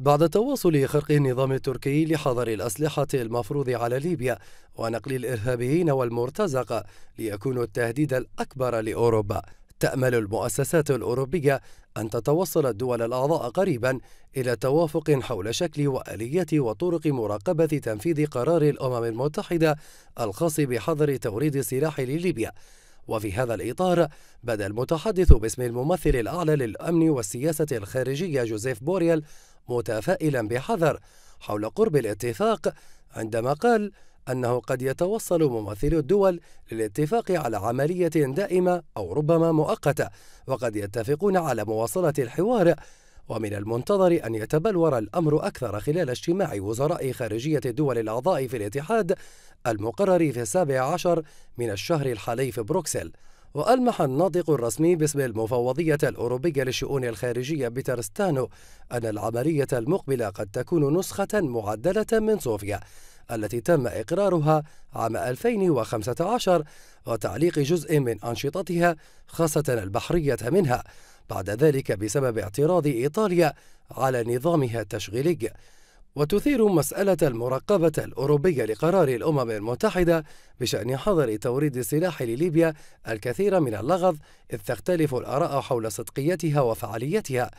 بعد تواصل خرق النظام التركي لحظر الأسلحة المفروض على ليبيا ونقل الإرهابيين والمرتزقة ليكونوا التهديد الأكبر لأوروبا. تأمل المؤسسات الأوروبية أن تتوصل الدول الأعضاء قريبا إلى توافق حول شكل وآليات وطرق مراقبة تنفيذ قرار الأمم المتحدة الخاص بحظر توريد السلاح لليبيا. وفي هذا الإطار بدأ المتحدث باسم الممثل الأعلى للأمن والسياسة الخارجية جوزيف بوريل متفائلا بحذر حول قرب الاتفاق عندما قال أنه قد يتوصل ممثلو الدول للاتفاق على عملية دائمة أو ربما مؤقتة وقد يتفقون على مواصلة الحوار. ومن المنتظر أن يتبلور الأمر أكثر خلال اجتماع وزراء خارجية الدول الأعضاء في الاتحاد المقرر في السابع عشر من الشهر الحالي في بروكسل. وألمح الناطق الرسمي باسم المفوضية الأوروبية للشؤون الخارجية بيتر ستانو أن العملية المقبلة قد تكون نسخة معدلة من صوفيا التي تم إقرارها عام 2015 وتعليق جزء من أنشطتها خاصة البحرية منها بعد ذلك بسبب اعتراض إيطاليا على نظامها التشغيلي. وتثير مسألة المراقبة الأوروبية لقرار الأمم المتحدة بشأن حظر توريد السلاح لليبيا الكثير من اللغط إذ تختلف الآراء حول صدقيتها وفعاليتها.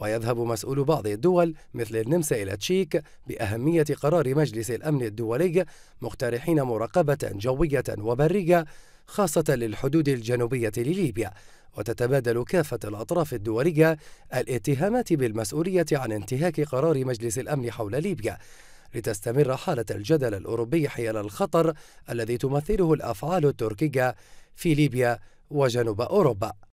ويذهب مسؤول بعض الدول مثل النمسا إلى تشيك بأهمية قرار مجلس الأمن الدولي مقترحين مراقبة جوية وبرية خاصة للحدود الجنوبية لليبيا. وتتبادل كافة الأطراف الدولية الاتهامات بالمسؤولية عن انتهاك قرار مجلس الأمن حول ليبيا لتستمر حالة الجدل الأوروبي حيال الخطر الذي تمثله الأفعال التركية في ليبيا وجنوب أوروبا.